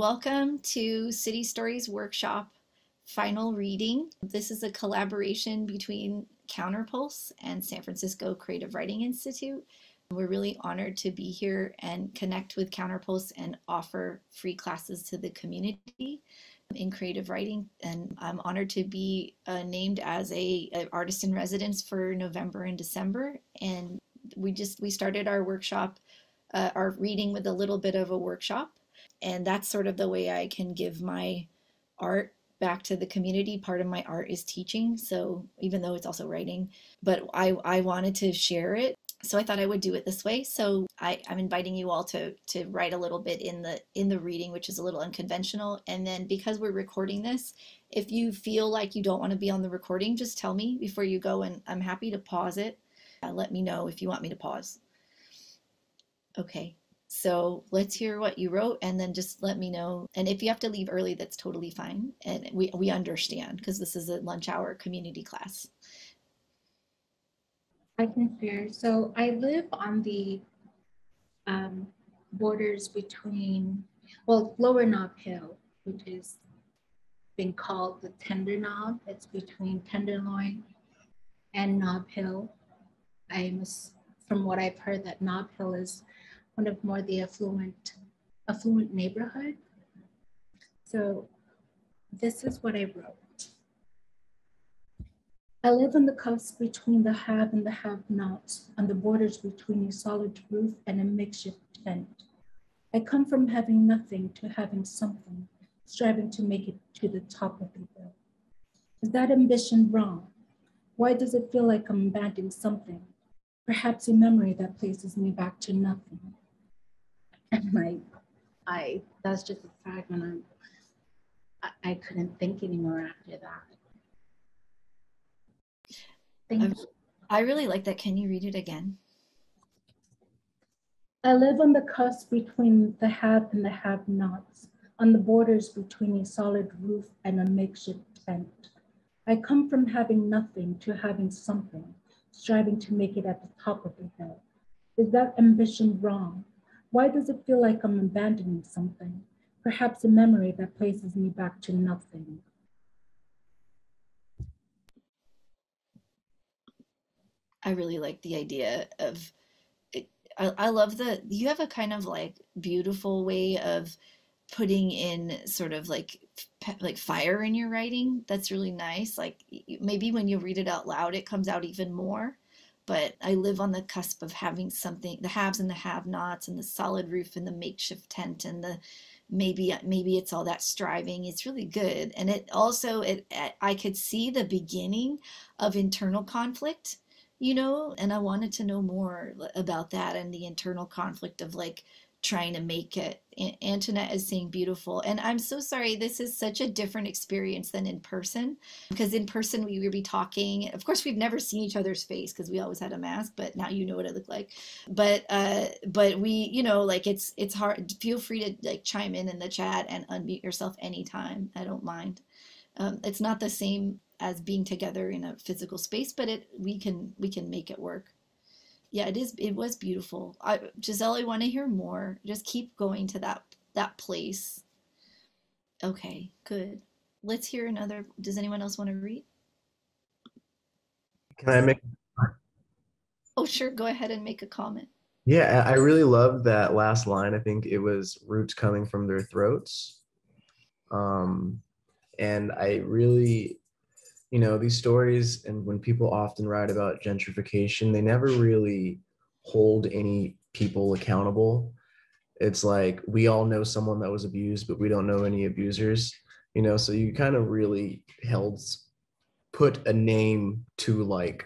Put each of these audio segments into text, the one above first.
Welcome to City Stories Workshop final reading. This is a collaboration between Counterpulse and San Francisco Creative Writing Institute. We're really honored to be here and connect with Counterpulse and offer free classes to the community in creative writing. And I'm honored to be uh, named as a, a artist in residence for November and December. And we just we started our workshop, uh, our reading with a little bit of a workshop and that's sort of the way I can give my art back to the community. Part of my art is teaching, so even though it's also writing, but I, I wanted to share it. So I thought I would do it this way. So I, I'm inviting you all to to write a little bit in the in the reading, which is a little unconventional. And then because we're recording this, if you feel like you don't want to be on the recording, just tell me before you go, and I'm happy to pause it. Uh, let me know if you want me to pause. Okay. So let's hear what you wrote and then just let me know. And if you have to leave early, that's totally fine. And we, we understand because this is a lunch hour community class. I can share. So I live on the um, borders between, well, Lower Nob Hill, which is been called the Tender Knob. It's between Tenderloin and Nob Hill. I'm, from what I've heard, that Nob Hill is one of more the affluent, affluent neighborhood. So this is what I wrote. I live on the cusp between the have and the have-nots, on the borders between a solid roof and a makeshift tent. I come from having nothing to having something, striving to make it to the top of the hill. Is that ambition wrong? Why does it feel like I'm abandoning something? Perhaps a memory that places me back to nothing and like I that's just a fragment. I'm, I, I couldn't think anymore after that. Thank um, you. I really like that. Can you read it again? I live on the cusp between the have and the have nots, on the borders between a solid roof and a makeshift tent. I come from having nothing to having something, striving to make it at the top of the hill. Is that ambition wrong? Why does it feel like I'm abandoning something? Perhaps a memory that places me back to nothing. I really like the idea of I, I love the you have a kind of like beautiful way of putting in sort of like like fire in your writing that's really nice like maybe when you read it out loud it comes out even more but I live on the cusp of having something the haves and the have nots and the solid roof and the makeshift tent and the maybe maybe it's all that striving. It's really good. And it also it i could see the beginning of internal conflict you know and i wanted to know more about that and the internal conflict of like trying to make it. Antoinette is saying beautiful. And I'm so sorry, this is such a different experience than in person. Because in person, we would be talking. Of course, we've never seen each other's face because we always had a mask, but now you know what it look like. But, uh, but we, you know, like it's, it's hard. Feel free to like chime in in the chat and unmute yourself anytime. I don't mind. Um, it's not the same as being together in a physical space, but it, we can, we can make it work yeah, it is. It was beautiful. I, Giselle, I want to hear more. Just keep going to that that place. Okay, good. Let's hear another. Does anyone else want to read? Can I make? Oh, sure. Go ahead and make a comment. Yeah, I really love that last line. I think it was roots coming from their throats. Um, and I really you know these stories and when people often write about gentrification they never really hold any people accountable. It's like we all know someone that was abused but we don't know any abusers you know? So you kind of really held put a name to like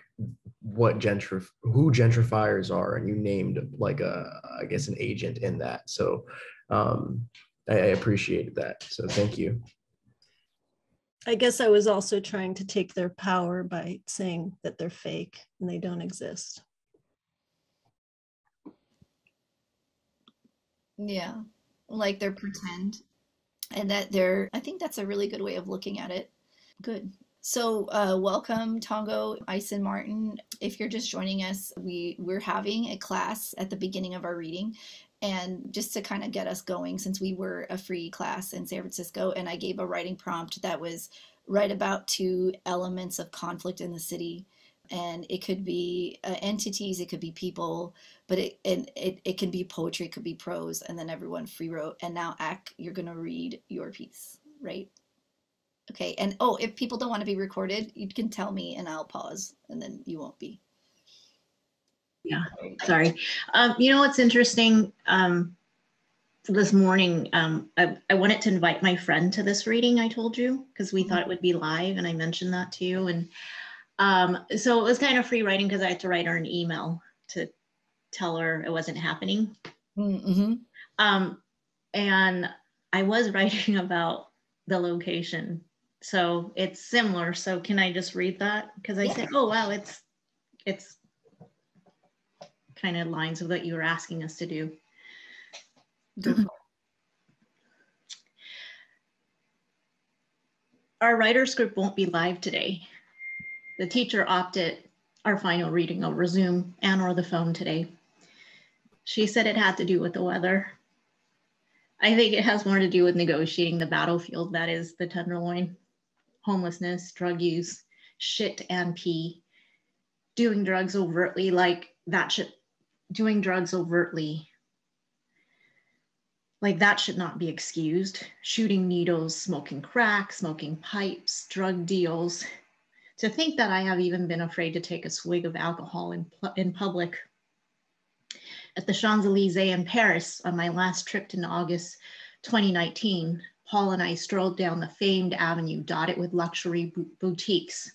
what gentrif who gentrifiers are and you named like a i guess an agent in that. So um I, I appreciated that. So thank you I guess I was also trying to take their power by saying that they're fake and they don't exist. Yeah, like they're pretend and that they're, I think that's a really good way of looking at it. Good. So uh, welcome Tongo, Eisen Martin. If you're just joining us, we, we're having a class at the beginning of our reading and just to kind of get us going, since we were a free class in San Francisco, and I gave a writing prompt that was write about two elements of conflict in the city. And it could be uh, entities it could be people but it, and it it can be poetry it could be prose and then everyone free wrote and now act you're going to read your piece right? Okay and oh if people don't want to be recorded you can tell me and i'll pause and then you won't be yeah sorry um, you know what's interesting um, this morning um, I, I wanted to invite my friend to this reading i told you because we thought it would be live and i mentioned that to you and um, so it was kind of free writing because I had to write her an email to tell her it wasn't happening. mm-hmm. Um, and I was writing about the location. So it's similar. So can I just read that? Because I Yeah. said, oh wow, it's it's kind of lines of what you were asking us to do. Mm-hmm. For. Our writer's group won't be live today. The teacher opted our final reading over Zoom and or the phone today. She said it had to do with the weather. I think it has more to do with negotiating the battlefield that is the Tenderloin, homelessness, drug use, shit and pee, doing drugs overtly like that should, doing drugs overtly like that should not be excused. Shooting needles, smoking crack, smoking pipes, drug deals. To think that I have even been afraid to take a swig of alcohol in, in public. At the Champs Elysees in Paris on my last trip in August 2019, Paul and I strolled down the famed avenue dotted with luxury boutiques.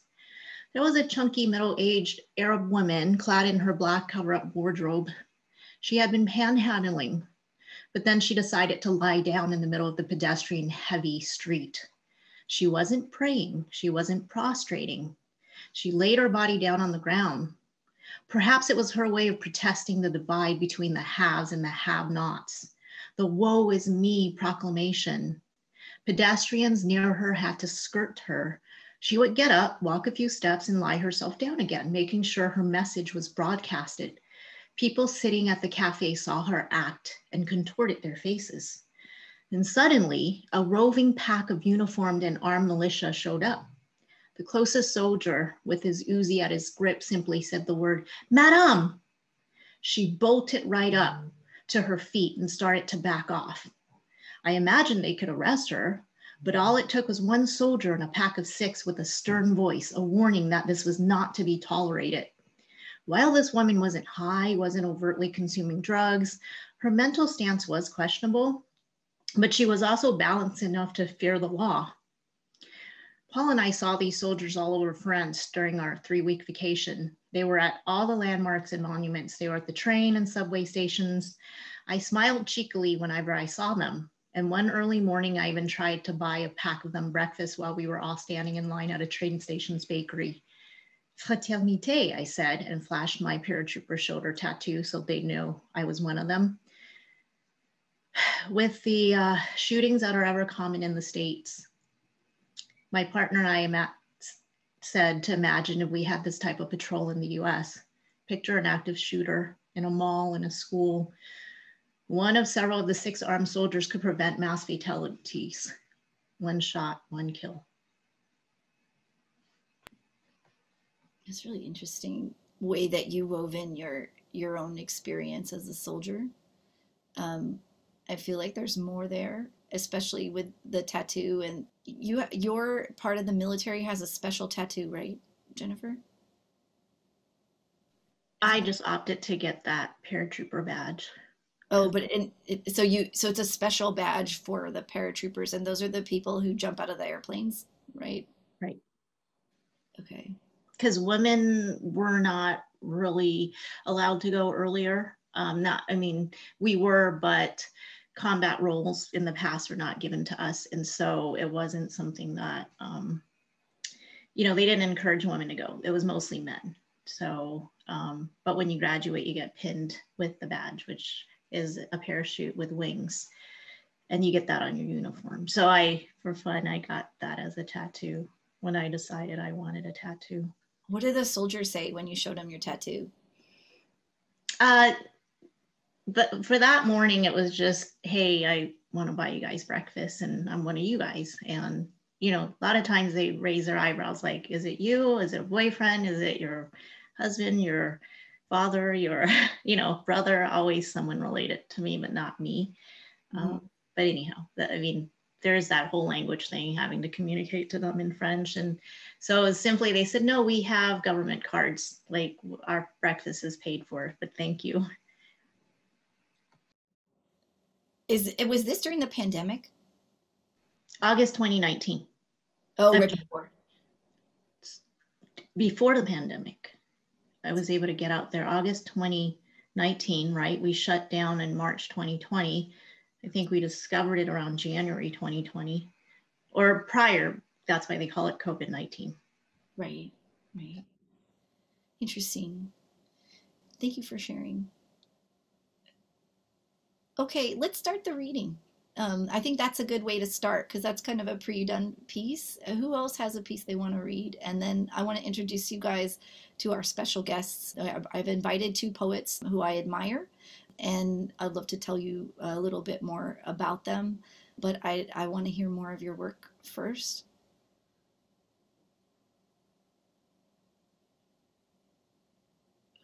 There was a chunky middle aged Arab woman clad in her black cover up wardrobe. She had been panhandling but then she decided to lie down in the middle of the pedestrian heavy street. She wasn't praying, she wasn't prostrating. She laid her body down on the ground. Perhaps it was her way of protesting the divide between the haves and the have nots, the woe is me proclamation. Pedestrians near her had to skirt her. She would get up, walk a few steps, and lie herself down again, making sure her message was broadcasted. People sitting at the cafe saw her act and contorted their faces. And suddenly, a roving pack of uniformed and armed militia showed up. The closest soldier, with his Uzi at his grip, simply said the word, Madame. She bolted right up to her feet and started to back off. I imagined they could arrest her, but all it took was one soldier and a pack of six with a stern voice, a warning that this was not to be tolerated. While this woman wasn't high, wasn't overtly consuming drugs, her mental stance was questionable, but she was also balanced enough to fear the law. Paul and I saw these soldiers all over France during our three week vacation. They were at all the landmarks and monuments. They were at the train and subway stations. I smiled cheekily whenever I saw them. And one early morning, I even tried to buy a pack of them breakfast while we were all standing in line at a train station's bakery. Fraternité, I said, and flashed my paratrooper shoulder tattoo so they'd know I was one of them. With the uh, shootings that are ever common in the States, my partner and I ima- said to imagine if we had this type of patrol in the US. Picture an active shooter in a mall, in a school. One of several of the six armed soldiers could prevent mass fatalities. One shot, one kill. It's really interesting way that you wove in your your own experience as a soldier. Um, I feel like there's more there, especially with the tattoo. And you, your part of the military has a special tattoo, right, Jennifer? I just opted to get that paratrooper badge. Oh, but in, it, so you so it's a special badge for the paratroopers, and those are the people who jump out of the airplanes, right? Right. Okay. Because women were not really allowed to go earlier. Um, not, I mean, we were, but combat roles in the past were not given to us. And so it wasn't something that, um, you know, they didn't encourage women to go. It was mostly men. So, um, but when you graduate, you get pinned with the badge, which is a parachute with wings. And you get that on your uniform. So I, for fun, I got that as a tattoo when I decided I wanted a tattoo. What did the soldiers say when you showed them your tattoo? Uh, but for that morning, it was just, hey, I want to buy you guys breakfast and I'm one of you guys. And, you know, a lot of times they raise their eyebrows like, is it you? Is it a boyfriend? Is it your husband, your father, your, you know, brother? Always someone related to me, but not me. Mm-hmm. Um, but anyhow, that, I mean, there's that whole language thing having to communicate to them in French. And so simply they said, no, we have government cards, like our breakfast is paid for, but thank you. Is it was this during the pandemic? August 2019. Oh, right before. Before the pandemic. I was able to get out there August 2019, right? We shut down in March 2020 I think we discovered it around January 2020 or prior. That's why they call it COVID 19. Right, right. Interesting. Thank you for sharing. Okay, let's start the reading. Um, I think that's a good way to start because that's kind of a pre-done piece. Who else has a piece they want to read? And then I want to introduce you guys to our special guests. I've invited two poets who I admire and I'd love to tell you a little bit more about them, but I, I want to hear more of your work first.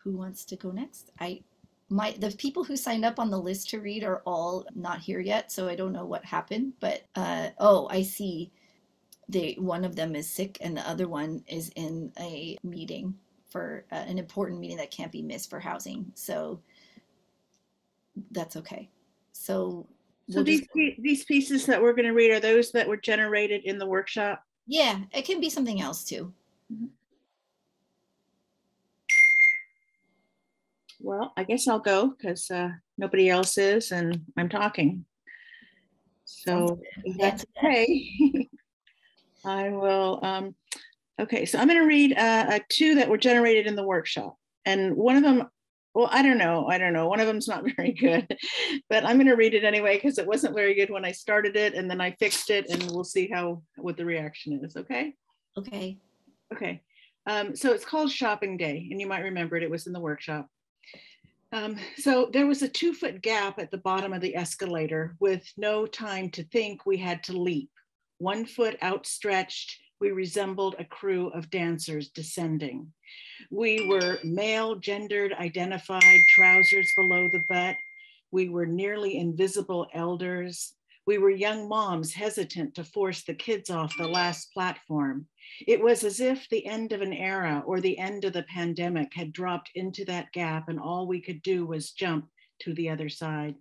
Who wants to go next? I my the people who signed up on the list to read are all not here yet, so I don't know what happened. But uh, oh, I see. They one of them is sick, and the other one is in a meeting for uh, an important meeting that can't be missed for housing. So that's okay. So so we'll these just, these pieces that we're going to read are those that were generated in the workshop. Yeah, it can be something else too. Mm-hmm. Well, I guess I'll go because uh, nobody else is, and I'm talking. So that's okay. I will. Um, okay, so I'm going to read uh, uh, two that were generated in the workshop, and one of them well, I don't know. I don't know. One of them's not very good, but I'm going to read it anyway because it wasn't very good when I started it, and then I fixed it, and we'll see how what the reaction is. Okay. Okay. Okay. Um, so it's called Shopping Day, and you might remember it. It was in the workshop. Um, so there was a two foot gap at the bottom of the escalator with no time to think. We had to leap. One foot outstretched, we resembled a crew of dancers descending. We were male, gendered, identified, trousers below the butt. We were nearly invisible elders. We were young moms hesitant to force the kids off the last platform. It was as if the end of an era or the end of the pandemic had dropped into that gap, and all we could do was jump to the other side.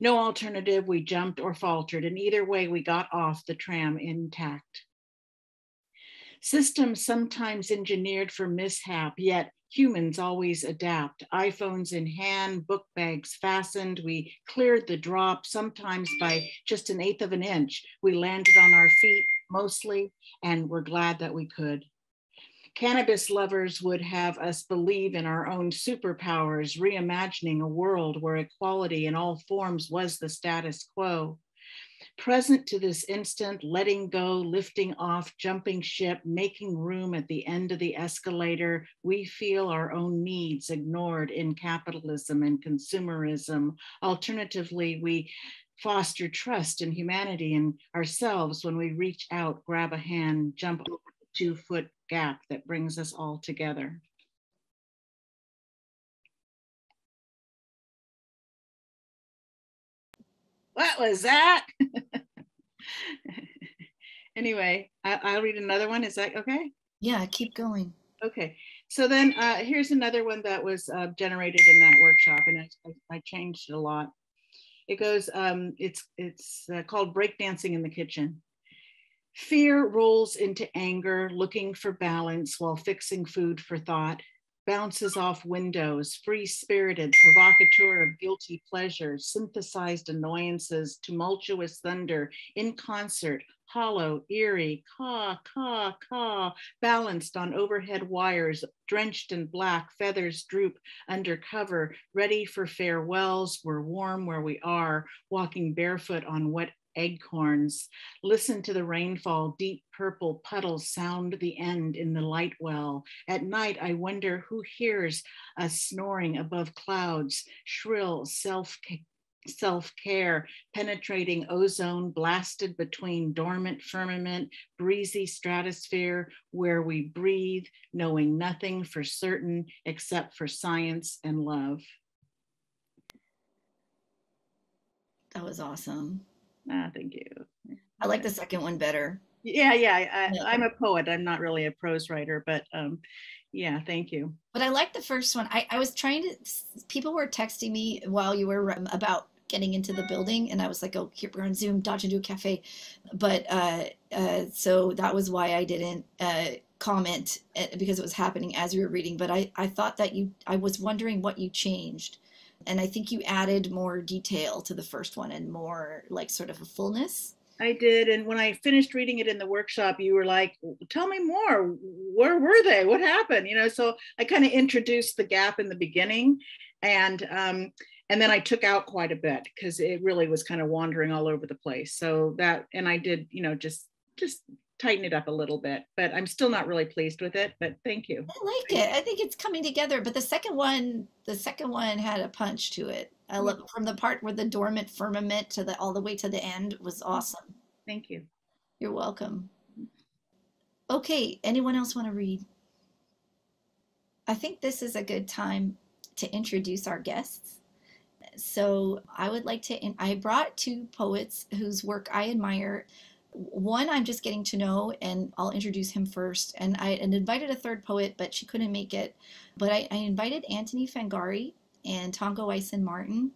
No alternative, we jumped or faltered, and either way, we got off the tram intact. Systems sometimes engineered for mishap, yet humans always adapt. iPhones in hand, book bags fastened. We cleared the drop, sometimes by just an eighth of an inch. We landed on our feet mostly, and we're glad that we could. Cannabis lovers would have us believe in our own superpowers, reimagining a world where equality in all forms was the status quo present to this instant, letting go, lifting off, jumping ship, making room at the end of the escalator, we feel our own needs ignored in capitalism and consumerism. Alternatively, we foster trust in humanity and ourselves when we reach out, grab a hand, jump over the two foot gap that brings us all together. What was that? anyway, I, will read another one. Is that okay? Yeah, keep going. Okay. So then uh, here's another one that was uh, generated in that workshop, and I, I, changed it a lot. It goes, um, it's, it's uh, called Breakdancing in the Kitchen. Fear rolls into anger, looking for balance while fixing food for thought bounces off windows, free spirited, provocateur of guilty pleasures, synthesized annoyances, tumultuous thunder, in concert, hollow, eerie, caw, caw, caw, balanced on overhead wires, drenched in black, feathers droop under cover, ready for farewells. We're warm where we are, walking barefoot on wet acorns. Listen to the rainfall, deep purple puddles sound the end in the light well. At night, I wonder who hears us snoring above clouds, shrill self self care, penetrating ozone blasted between dormant firmament, breezy stratosphere, where we breathe, knowing nothing for certain except for science and love. That was awesome. Ah, thank you. I like the second one better. Yeah, yeah. I, am a poet. I'm not really a prose writer, but um, yeah, thank you. But I like the first one. I, I was trying to. People were texting me while you were about getting into the building, and I was like, "Oh, here we're on Zoom, dodge into a cafe," but uh, uh, so that was why I didn't uh, comment uh, because it was happening as you were reading. But I I thought that you. I was wondering what you changed and I think you added more detail to the first one and more like sort of a fullness. I did. And when I finished reading it in the workshop, you were like, tell me more. Where were they? What happened? You know, so I kind of introduced the gap in the beginning. And um, and then I took out quite a bit because it really was kind of wandering all over the place. So that and I did, you know, just just tighten it up a little bit, but I'm still not really pleased with it. But thank you. I like it. I think it's coming together. But the second one, the second one had a punch to it. I mm. love from the part where the dormant firmament to the all the way to the end was awesome. Thank you. You're welcome. Okay, anyone else want to read? I think this is a good time to introduce our guests. So I would like to, I brought two poets whose work I admire one I'm just getting to know, and I'll introduce him first. And I and invited a third poet, but she couldn't make it. But I, I invited Antony Fangary and Tongo Eisen Martin.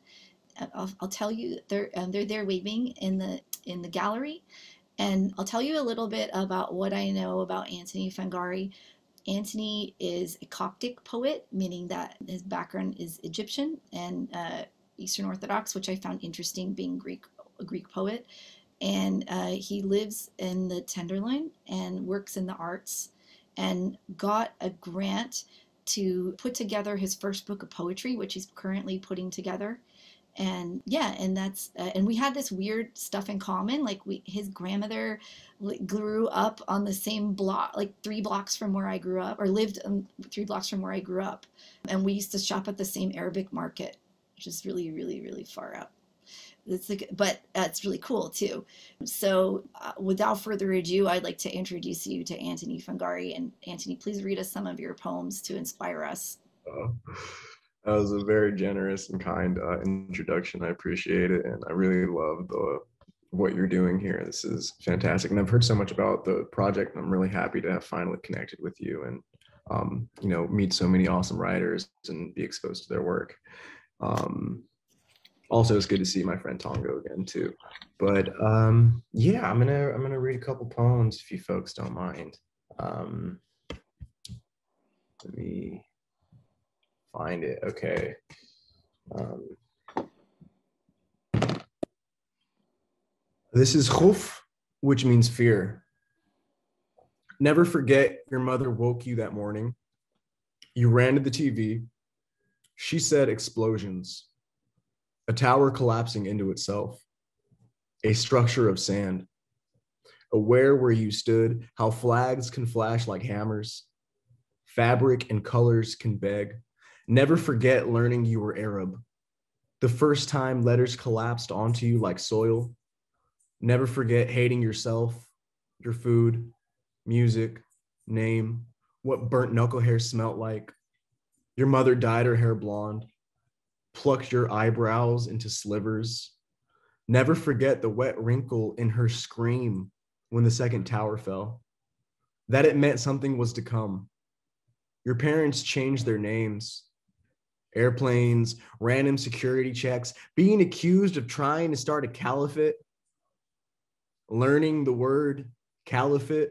Uh, I'll, I'll, tell you they're um, they're there waving in the in the gallery, and I'll tell you a little bit about what I know about Antony Fangary. Antony is a Coptic poet, meaning that his background is Egyptian and uh, Eastern Orthodox, which I found interesting, being Greek a Greek poet and uh, he lives in the Tenderloin and works in the arts and got a grant to put together his first book of poetry, which he's currently putting together. And yeah, and that's uh, and we had this weird stuff in common. Like we, his grandmother grew up on the same block, like three blocks from where I grew up, or lived um, three blocks from where I grew up, and we used to shop at the same Arabic market, which is really, really, really far out. It's like, but that's really cool too. So, uh, without further ado, I'd like to introduce you to Antony Fangary. And Antony, please read us some of your poems to inspire us. Uh, that was a very generous and kind uh, introduction. I appreciate it, and I really love the what you're doing here. This is fantastic, and I've heard so much about the project. And I'm really happy to have finally connected with you and um, you know meet so many awesome writers and be exposed to their work. Um, also it's good to see my friend Tongo again too. But um, yeah, I'm gonna I'm gonna read a couple poems if you folks don't mind. Um, let me find it. Okay. Um, this is khuf, which means fear. Never forget your mother woke you that morning. You ran to the TV. She said explosions a tower collapsing into itself, a structure of sand. Aware where you stood, how flags can flash like hammers, fabric and colors can beg. Never forget learning you were Arab. The first time letters collapsed onto you like soil. Never forget hating yourself, your food, music, name, what burnt knuckle hair smelt like. Your mother dyed her hair blonde plucked your eyebrows into slivers. Never forget the wet wrinkle in her scream when the second tower fell. That it meant something was to come. Your parents changed their names. Airplanes, random security checks, being accused of trying to start a caliphate, learning the word caliphate,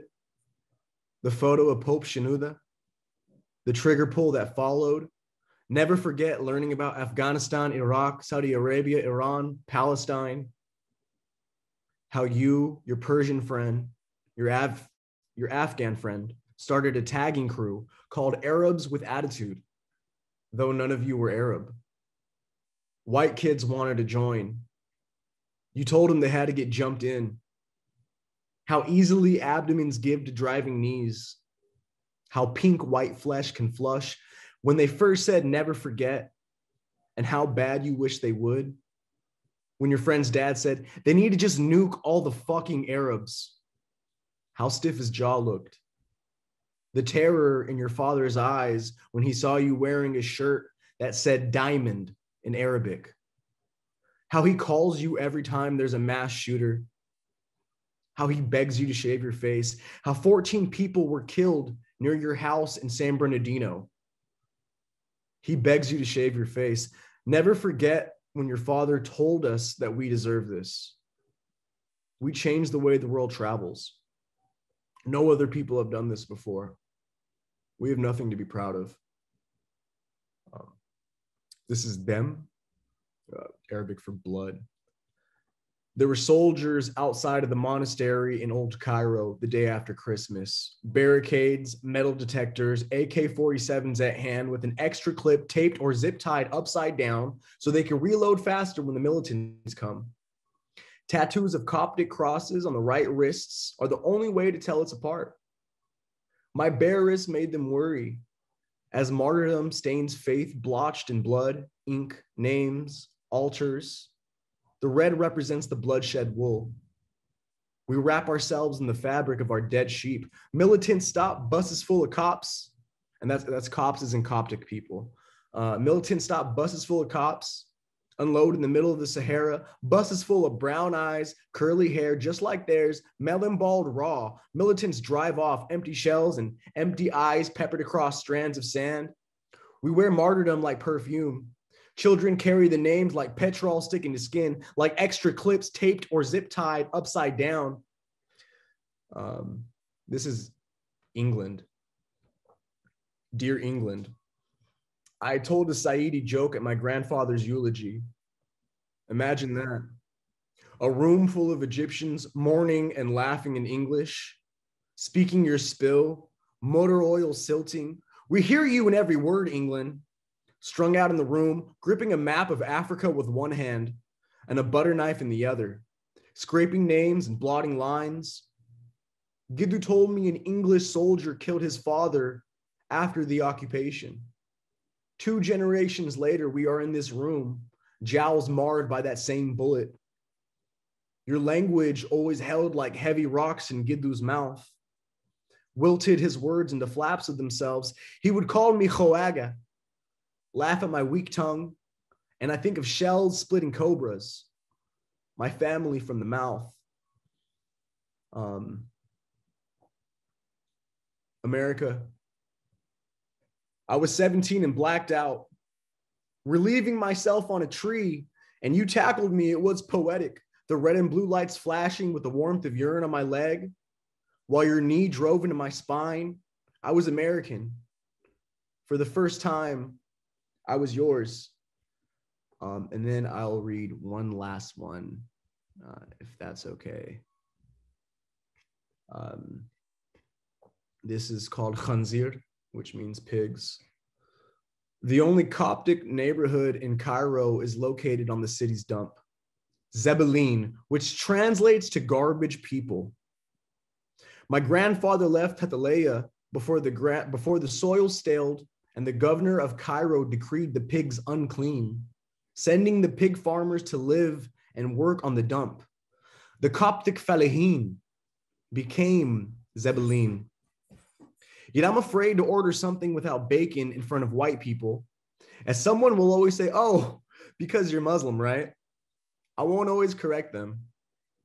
the photo of Pope Shenouda, the trigger pull that followed, Never forget learning about Afghanistan, Iraq, Saudi Arabia, Iran, Palestine. How you, your Persian friend, your Af- your Afghan friend, started a tagging crew called Arabs with Attitude, though none of you were Arab. White kids wanted to join. You told them they had to get jumped in. How easily abdomens give to driving knees. How pink white flesh can flush when they first said never forget, and how bad you wish they would. When your friend's dad said they need to just nuke all the fucking Arabs. How stiff his jaw looked. The terror in your father's eyes when he saw you wearing a shirt that said diamond in Arabic. How he calls you every time there's a mass shooter. How he begs you to shave your face. How 14 people were killed near your house in San Bernardino. He begs you to shave your face. Never forget when your father told us that we deserve this. We changed the way the world travels. No other people have done this before. We have nothing to be proud of. Um, this is them, uh, Arabic for blood. There were soldiers outside of the monastery in Old Cairo the day after Christmas. Barricades, metal detectors, AK 47s at hand with an extra clip taped or zip tied upside down so they can reload faster when the militants come. Tattoos of Coptic crosses on the right wrists are the only way to tell us apart. My bare wrists made them worry as martyrdom stains faith blotched in blood, ink, names, altars. The red represents the bloodshed wool. We wrap ourselves in the fabric of our dead sheep. Militants stop buses full of cops, and that's that's cops as in Coptic people. Uh, militants stop buses full of cops, unload in the middle of the Sahara. Buses full of brown eyes, curly hair, just like theirs, melon bald raw. Militants drive off empty shells and empty eyes peppered across strands of sand. We wear martyrdom like perfume. Children carry the names like petrol sticking to skin, like extra clips taped or zip tied upside down. Um, this is England. Dear England, I told a Saidi joke at my grandfather's eulogy. Imagine that. A room full of Egyptians mourning and laughing in English, speaking your spill, motor oil silting. We hear you in every word, England strung out in the room, gripping a map of Africa with one hand and a butter knife in the other, scraping names and blotting lines. Giddu told me an English soldier killed his father after the occupation. Two generations later, we are in this room, jowls marred by that same bullet. Your language, always held like heavy rocks in Giddu's mouth, wilted his words into flaps of themselves. He would call me Khoaga, laugh at my weak tongue, and I think of shells splitting cobras, my family from the mouth. Um, America. I was 17 and blacked out, relieving myself on a tree, and you tackled me. It was poetic. The red and blue lights flashing with the warmth of urine on my leg, while your knee drove into my spine. I was American. For the first time, I was yours. Um, and then I'll read one last one, uh, if that's okay. Um, this is called Khanzir, which means pigs. The only Coptic neighborhood in Cairo is located on the city's dump, Zebelin, which translates to garbage people. My grandfather left Tataleya before the, gra- before the soil staled and the governor of Cairo decreed the pigs unclean, sending the pig farmers to live and work on the dump. The Coptic Falahin became Zebulun. Yet I'm afraid to order something without bacon in front of white people, as someone will always say, Oh, because you're Muslim, right? I won't always correct them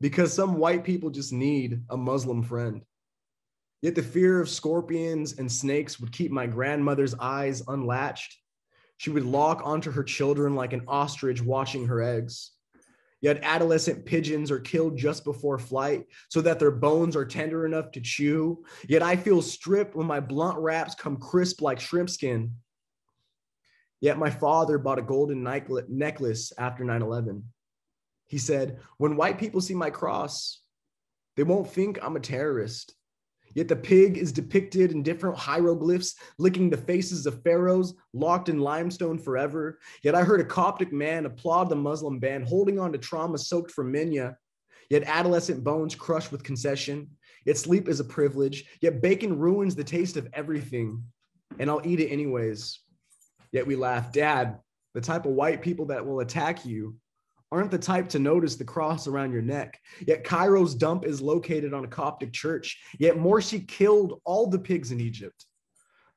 because some white people just need a Muslim friend. Yet the fear of scorpions and snakes would keep my grandmother's eyes unlatched. She would lock onto her children like an ostrich watching her eggs. Yet adolescent pigeons are killed just before flight so that their bones are tender enough to chew. Yet I feel stripped when my blunt wraps come crisp like shrimp skin. Yet my father bought a golden necklace after 9 11. He said, When white people see my cross, they won't think I'm a terrorist. Yet the pig is depicted in different hieroglyphs, licking the faces of pharaohs, locked in limestone forever. Yet I heard a Coptic man applaud the Muslim ban, holding on to trauma soaked from minya. Yet adolescent bones crushed with concession. Yet sleep is a privilege. Yet bacon ruins the taste of everything. And I'll eat it anyways. Yet we laugh. Dad, the type of white people that will attack you aren't the type to notice the cross around your neck. Yet Cairo's dump is located on a Coptic church. Yet Morsi killed all the pigs in Egypt.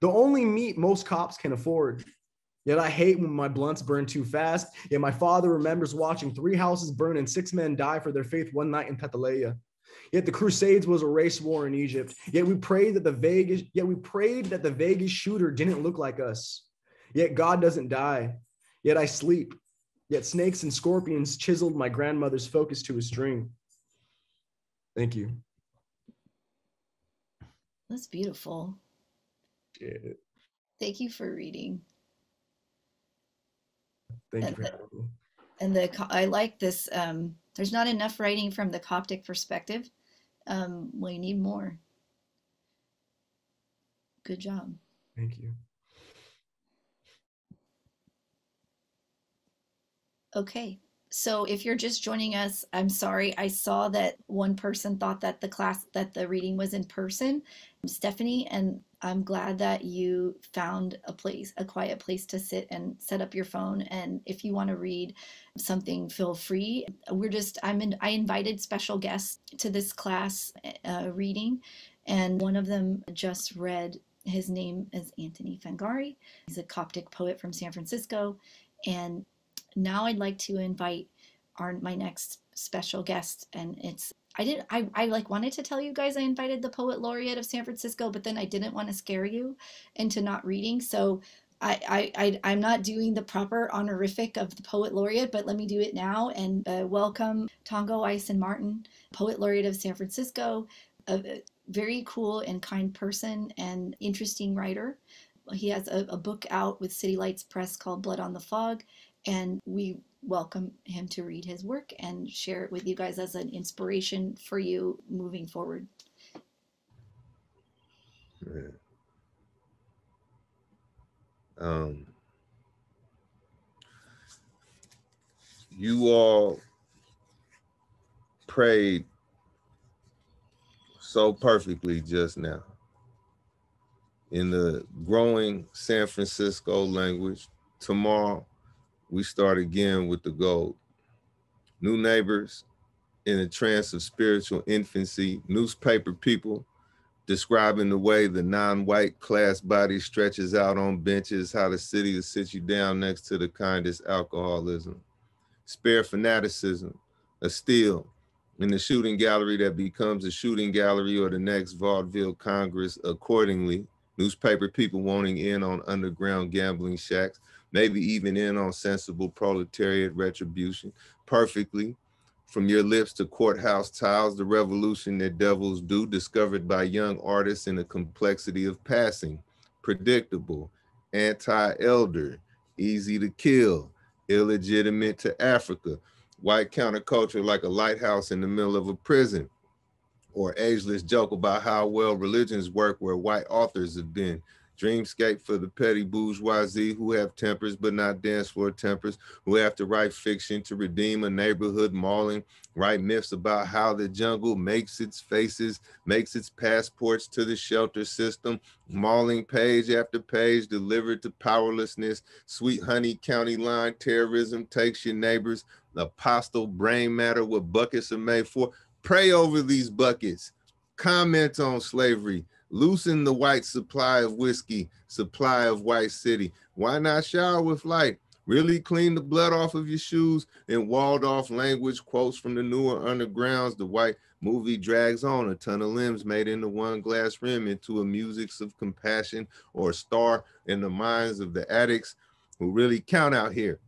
The only meat most cops can afford. Yet I hate when my blunts burn too fast. Yet my father remembers watching three houses burn and six men die for their faith one night in Pethalia. Yet the Crusades was a race war in Egypt. Yet we prayed that the Vegas, yet we prayed that the Vegas shooter didn't look like us. Yet God doesn't die. Yet I sleep. Yet snakes and scorpions chiseled my grandmother's focus to a string. Thank you. That's beautiful. Yeah. Thank you for reading. Thank you And for the- having me. And the I like this. Um, there's not enough writing from the Coptic perspective. Um, we need more. Good job. Thank you. Okay. So if you're just joining us, I'm sorry. I saw that one person thought that the class that the reading was in person, Stephanie, and I'm glad that you found a place, a quiet place to sit and set up your phone. And if you want to read something, feel free. We're just I'm in, I invited special guests to this class uh, reading, and one of them just read. His name is Antony Fangary. He's a Coptic poet from San Francisco, and now I'd like to invite our my next special guest, and it's I did I I like wanted to tell you guys I invited the poet laureate of San Francisco, but then I didn't want to scare you into not reading, so. I, I, I, I'm not doing the proper honorific of the poet laureate, but let me do it now and uh, welcome Tongo Eisen Martin, poet laureate of San Francisco, a, a very cool and kind person and interesting writer. He has a, a book out with City Lights Press called Blood on the Fog, and we welcome him to read his work and share it with you guys as an inspiration for you moving forward. Um, you all prayed so perfectly just now in the growing San Francisco language. Tomorrow, we start again with the gold. New neighbors in a trance of spiritual infancy, newspaper people describing the way the non-white class body stretches out on benches, how the city will sit you down next to the kindest alcoholism, spare fanaticism, a steal in the shooting gallery that becomes a shooting gallery or the next vaudeville congress accordingly, newspaper people wanting in on underground gambling shacks, maybe even in on sensible proletariat retribution, perfectly. From your lips to courthouse tiles, the revolution that devils do, discovered by young artists in the complexity of passing, predictable, anti-elder, easy to kill, illegitimate to Africa, white counterculture like a lighthouse in the middle of a prison, or ageless joke about how well religions work where white authors have been, dreamscape for the petty bourgeoisie who have tempers but not dance floor tempers, who have to write fiction to redeem a neighborhood mauling, write myths about how the jungle makes its faces, makes its passports to the shelter system, mauling page after page delivered to powerlessness, sweet honey county line terrorism takes your neighbors, apostle brain matter what buckets are made for. Pray over these buckets, comment on slavery, loosen the white supply of whiskey, supply of white city. Why not shower with light? Really clean the blood off of your shoes and walled off language quotes from the newer undergrounds. The white movie drags on a ton of limbs made into one glass rim into a music of compassion or a star in the minds of the addicts who really count out here.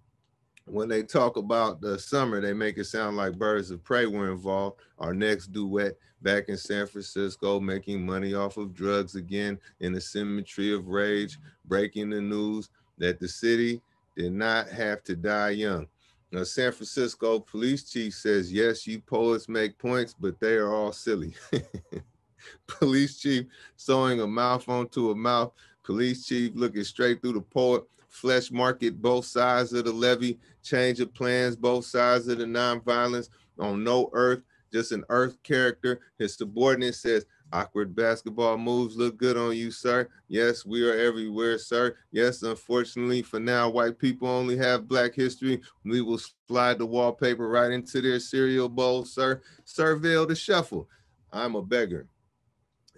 When they talk about the summer, they make it sound like birds of prey were involved. Our next duet back in San Francisco, making money off of drugs again in the symmetry of rage, breaking the news that the city did not have to die young. Now, San Francisco police chief says, yes, you poets make points, but they are all silly. Police chief sewing a mouth onto a mouth. Police chief looking straight through the poet. Flesh market, both sides of the levee. Change of plans, both sides of the nonviolence. On no earth, just an earth character. His subordinate says, Awkward basketball moves look good on you, sir. Yes, we are everywhere, sir. Yes, unfortunately, for now, white people only have black history. We will slide the wallpaper right into their cereal bowl, sir. Surveil the shuffle. I'm a beggar.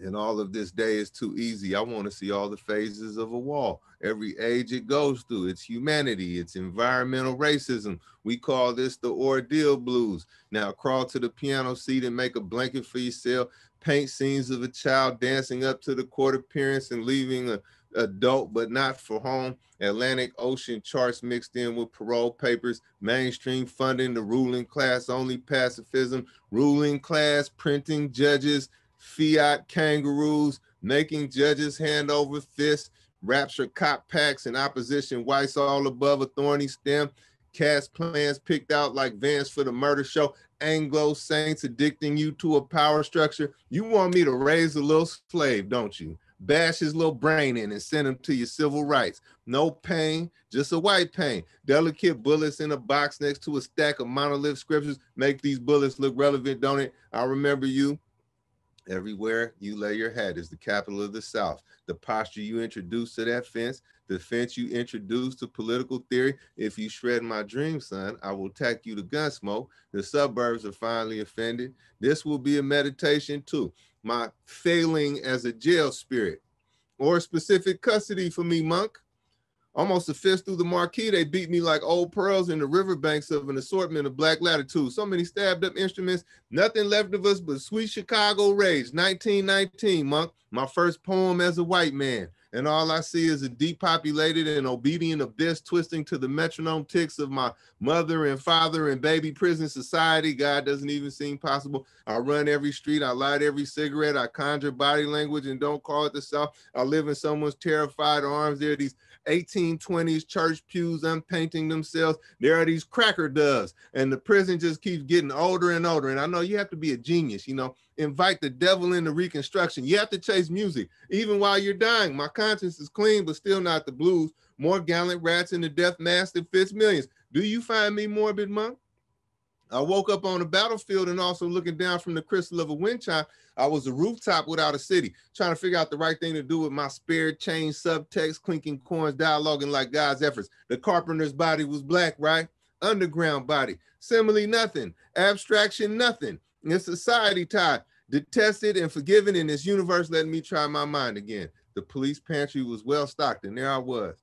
And all of this day is too easy. I want to see all the phases of a wall. Every age it goes through. It's humanity. It's environmental racism. We call this the ordeal blues. Now crawl to the piano seat and make a blanket for yourself paint scenes of a child dancing up to the court appearance and leaving a adult but not for home atlantic ocean charts mixed in with parole papers mainstream funding the ruling class only pacifism ruling class printing judges fiat kangaroos making judges hand over fist rapture cop packs and opposition whites all above a thorny stem cast plans picked out like vans for the murder show Anglo saints addicting you to a power structure. You want me to raise a little slave, don't you? Bash his little brain in and send him to your civil rights. No pain, just a white pain. Delicate bullets in a box next to a stack of monolith scriptures make these bullets look relevant, don't it? I remember you. Everywhere you lay your head is the capital of the South. The posture you introduce to that fence the fence you introduced to political theory. If you shred my dream, son, I will tack you to gunsmoke. The suburbs are finally offended. This will be a meditation too. My failing as a jail spirit or specific custody for me, monk. Almost a fist through the marquee, they beat me like old pearls in the riverbanks of an assortment of black latitude. So many stabbed up instruments, nothing left of us but sweet Chicago rage. 1919, monk, my first poem as a white man and all I see is a depopulated and obedient abyss twisting to the metronome ticks of my mother and father and baby prison society. God doesn't even seem possible. I run every street, I light every cigarette, I conjure body language and don't call it the South. I live in someone's terrified arms. There are these 1820s church pews unpainting themselves. There are these cracker doves, and the prison just keeps getting older and older. And I know you have to be a genius, you know, invite the devil into reconstruction. You have to chase music, even while you're dying. My conscience is clean, but still not the blues. More gallant rats in the death mask that fits millions. Do you find me morbid, monk? I woke up on the battlefield and also looking down from the crystal of a wind chime. I was a rooftop without a city, trying to figure out the right thing to do with my spare chain subtext, clinking coins, dialoguing like God's efforts. The carpenter's body was black, right? Underground body. Simile, nothing. Abstraction, nothing. In society tie, detested and forgiven in this universe, letting me try my mind again. The police pantry was well stocked, and there I was,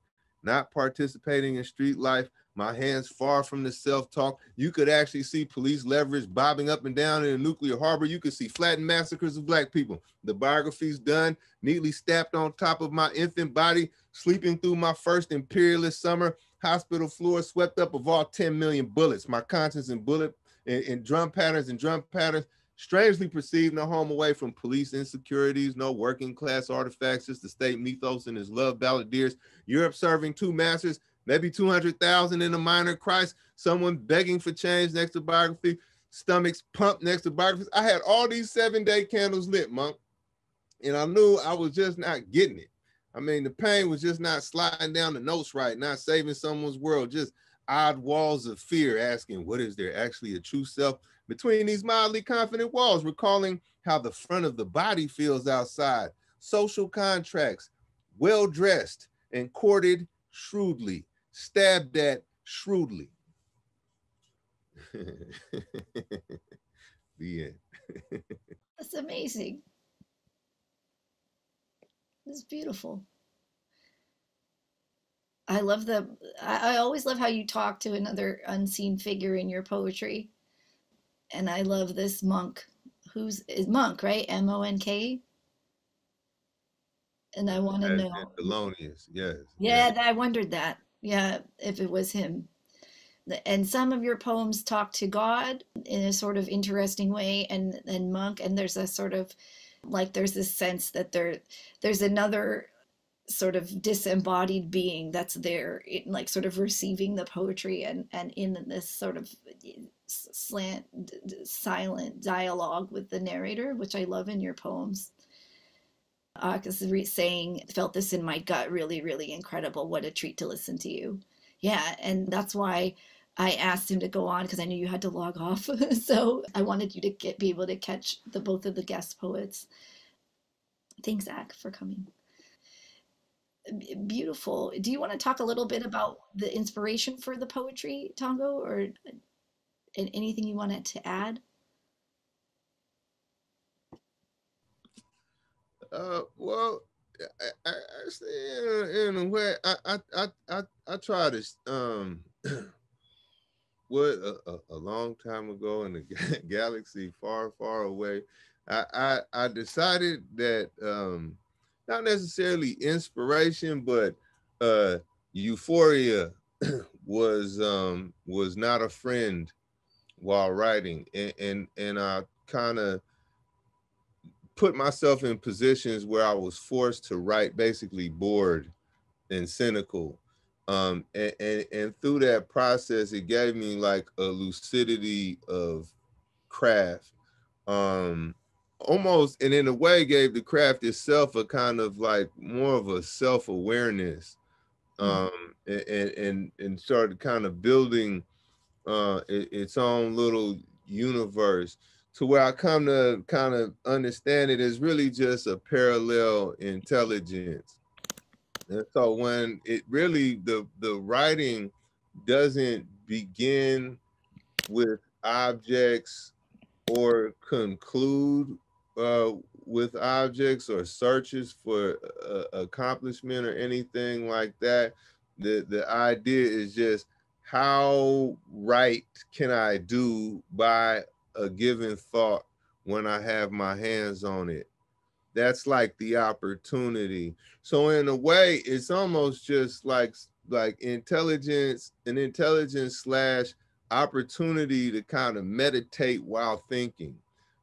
not participating in street life, my hands far from the self-talk. You could actually see police leverage bobbing up and down in a nuclear harbor. You could see flattened massacres of black people. The biographies done, neatly stamped on top of my infant body, sleeping through my first imperialist summer. Hospital floor swept up of all 10 million bullets. My conscience in bullet in, in drum patterns and drum patterns. Strangely perceived, no home away from police insecurities, no working class artifacts, just the state mythos and his love balladeers. Europe serving two masters maybe 200,000 in a minor Christ, someone begging for change next to biography, stomachs pumped next to biography. I had all these seven day candles lit, monk, and I knew I was just not getting it. I mean, the pain was just not sliding down the notes right, not saving someone's world, just odd walls of fear asking, what is there actually a true self between these mildly confident walls, recalling how the front of the body feels outside, social contracts, well dressed and courted shrewdly, stabbed at shrewdly. the end. That's amazing. It's beautiful. I love the, I, I always love how you talk to another unseen figure in your poetry. And I love this monk who's is monk, right? M O N K and I want to know. Thelonious, yes. Yeah, yes. I wondered that. Yeah, if it was him. And some of your poems talk to God in a sort of interesting way, and and monk, and there's a sort of like there's this sense that there there's another sort of disembodied being that's there like sort of receiving the poetry and and in this sort of slant silent dialogue with the narrator which i love in your poems Akas re- saying, felt this in my gut, really, really incredible. What a treat to listen to you. Yeah, and that's why I asked him to go on because I knew you had to log off. so I wanted you to get be able to catch the both of the guest poets. Thanks, Zach, for coming. B- Beautiful. Do you want to talk a little bit about the inspiration for the poetry, Tongo, or uh, anything you wanted to add? Uh, well, I, I, I say in, a way, I, I, I, I, try to, um, what a, a, a long time ago in the galaxy far, far away, I, I, I decided that, um, not necessarily inspiration, but uh, euphoria was um, was not a friend while writing, and and, and I kind of put myself in positions where I was forced to write basically bored and cynical. Um, and, and, and through that process, it gave me like a lucidity of craft. Um, almost, and in a way, gave the craft itself a kind of like more of a self awareness. Um, and, and, and, and started kind of building uh, its own little universe to where I come to kind of understand it is really just a parallel intelligence. And so when it really the the writing doesn't begin with objects or conclude uh, with objects or searches for uh, accomplishment or anything like that. The the idea is just how right can I do by a given thought when I have my hands on it. That's like the opportunity. So in a way, it's almost just like like intelligence, an intelligence slash opportunity to kind of meditate while thinking,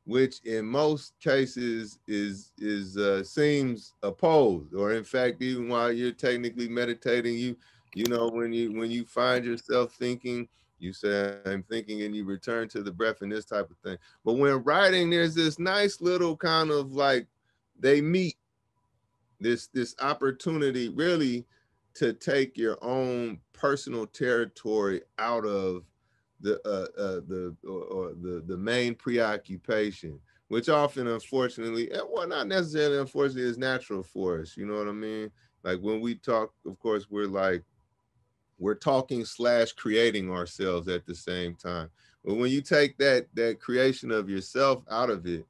which in most cases is is uh, seems opposed, or in fact, even while you're technically meditating, you you know when you when you find yourself thinking you say i'm thinking and you return to the breath and this type of thing. But when writing there's this nice little kind of like they meet this this opportunity really to take your own personal territory out of the uh, uh the or, or the the main preoccupation which often unfortunately eh, well not necessarily unfortunately is natural for us you know what i mean? Like when we talk of course we're like we're talking slash creating ourselves at the same time. But when you take that that creation of yourself out of it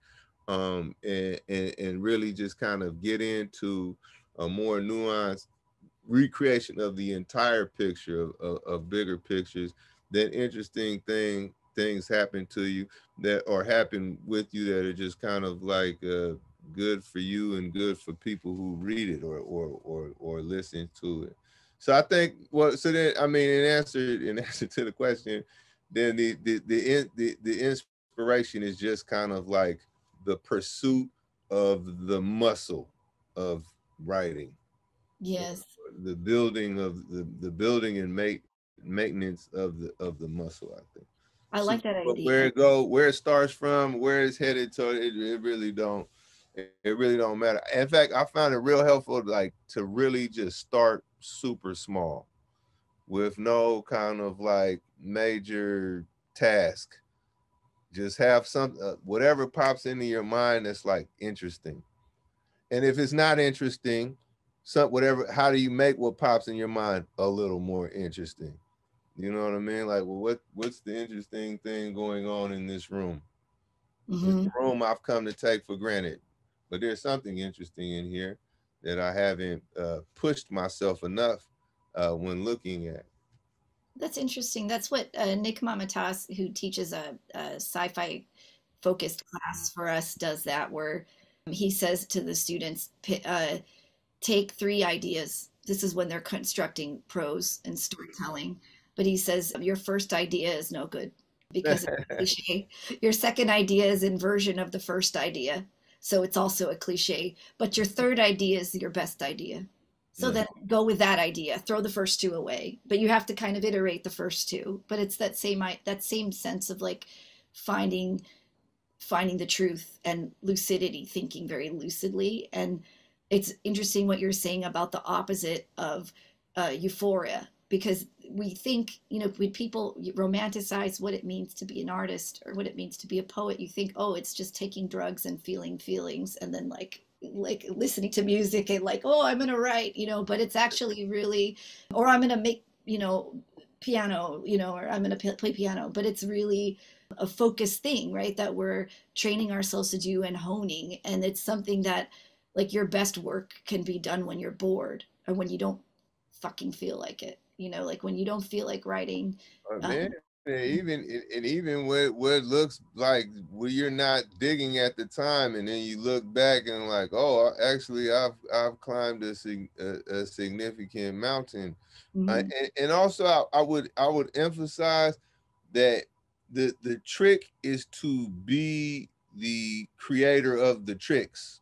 um and and, and really just kind of get into a more nuanced recreation of the entire picture of, of, of bigger pictures then interesting thing things happen to you that or happen with you that are just kind of like uh, good for you and good for people who read it or or or or listen to it so I think well, so then I mean, in answer in answer to the question, then the the the the, the inspiration is just kind of like the pursuit of the muscle of writing, Yes. the building of the the building and make maintenance of the of the muscle. I think. I like that idea. where it go, where it starts from, where it's headed to, it, it really don't. It really don't matter. In fact, I found it real helpful, like to really just start super small, with no kind of like major task. Just have some uh, whatever pops into your mind that's like interesting, and if it's not interesting, some whatever. How do you make what pops in your mind a little more interesting? You know what I mean? Like, well, what what's the interesting thing going on in this room? Mhm. It's a room I've come to take for granted, but there's something interesting in here that I haven't uh, pushed myself enough uh, when looking at. That's interesting. That's what uh, Nick Mamatas, who teaches a, a sci-fi focused class for us, does that where he says to the students, uh, take three ideas. This is when they're constructing prose and storytelling. But he says your first idea is no good because it's cliche. Your second idea is inversion of the first idea. So it's also a cliche. But your third idea is your best idea. So Yeah. then go with that idea. Throw the first two away. But you have to kind of iterate the first two. But it's that same i- that same sense of like finding finding the truth and lucidity, thinking very lucidly. And it's interesting what you're saying about the opposite of uh, euphoria because we think you know when people romanticize what it means to be an artist or what it means to be a poet you think oh it's just taking drugs and feeling feelings and then like like listening to music and like oh i'm gonna write you know but it's actually really or i'm gonna make you know piano you know or i'm gonna play piano. But it's really a focused thing right that we're training ourselves to do and honing. And it's something that like your best work can be done when you're bored or when you don't fucking feel like it you know like when you don't feel like writing oh, um, even and even what what looks like when you're not digging at the time and then you look back and like oh actually i've i've climbed a, a, a significant mountain mm-hmm. uh, and, and, also I, I would i would emphasize that the the trick is to be the creator of the tricks